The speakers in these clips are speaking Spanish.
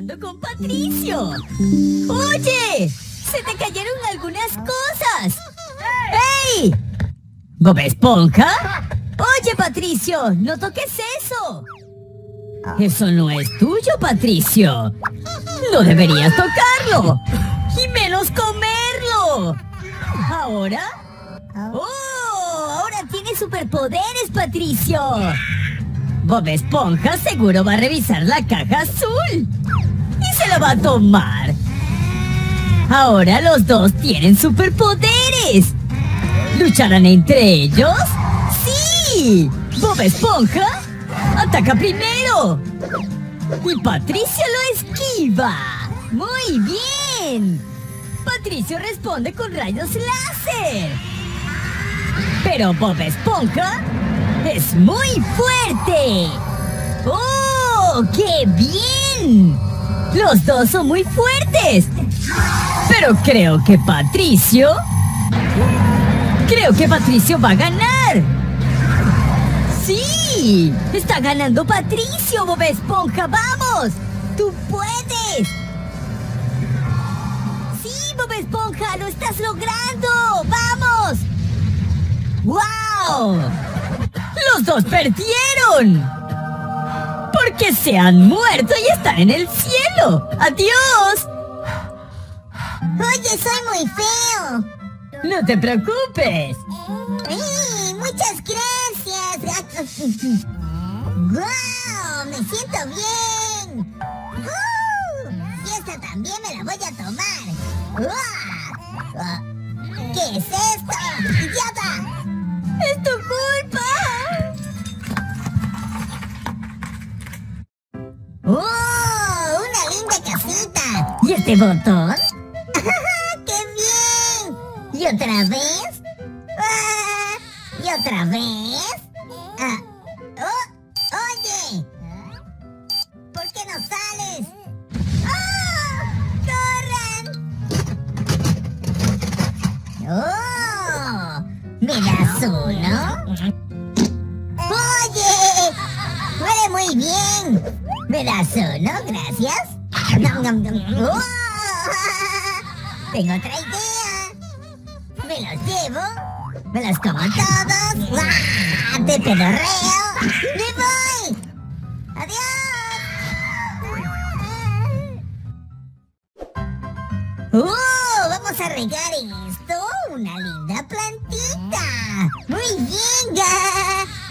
hablando con Patricio. Oye, se te cayeron algunas cosas. ¡Ey! ¿Bob Esponja? Oye, Patricio, no toques eso. Eso no es tuyo, Patricio. No deberías tocarlo. Y menos comerlo. ¿Ahora? ¡Oh! Ahora tiene superpoderes, Patricio. Bob Esponja seguro va a revisar la caja azul. Y se la va a tomar. Ahora los dos tienen superpoderes. ¿Lucharán entre ellos? ¡Sí! Bob Esponja ataca primero. Y Patricio lo esquiva. Muy bien. Patricio responde con rayos láser. Pero Bob Esponja es muy fuerte. ¡Oh! ¡Qué bien! Los dos son muy fuertes. Pero creo que Patricio... Creo que Patricio va a ganar. ¡Sí! Está ganando Patricio, Bob Esponja. ¡Vamos! ¡Tú puedes! ¡Sí, Bob Esponja! ¡Lo estás logrando! ¡Vamos! ¡Wow! ¡Los dos perdieron! Porque se han muerto y están en el cielo. ¡Adiós! Oye, soy muy feo. No te preocupes. ¡Ay, muchas gracias! ¡Guau! ¡Me siento bien! ¡Uh! Y esta también me la voy a tomar. ¡Uah! ¿Qué es esto? ¡Oh! ¡Una linda casita! ¿Y este botón? ¡Qué bien! ¿Y otra vez? Ah, ¿Y otra vez? Ah, oh, ¡Oye! ¿Por qué no sales? ¡Oh! ¡Corran! ¡Oh! ¿Me das uno? Muy bien! ¿Me das uno? Gracias. Tengo otra idea. Me los llevo. Me los como todos. ¡Ah! ¡Te pedorreo! ¡Me voy! ¡Adiós! ¡Oh! Vamos a regar esto. Una linda plantita. Muy bien.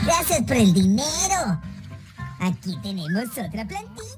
Gracias por el dinero. Aquí tenemos otra plantita.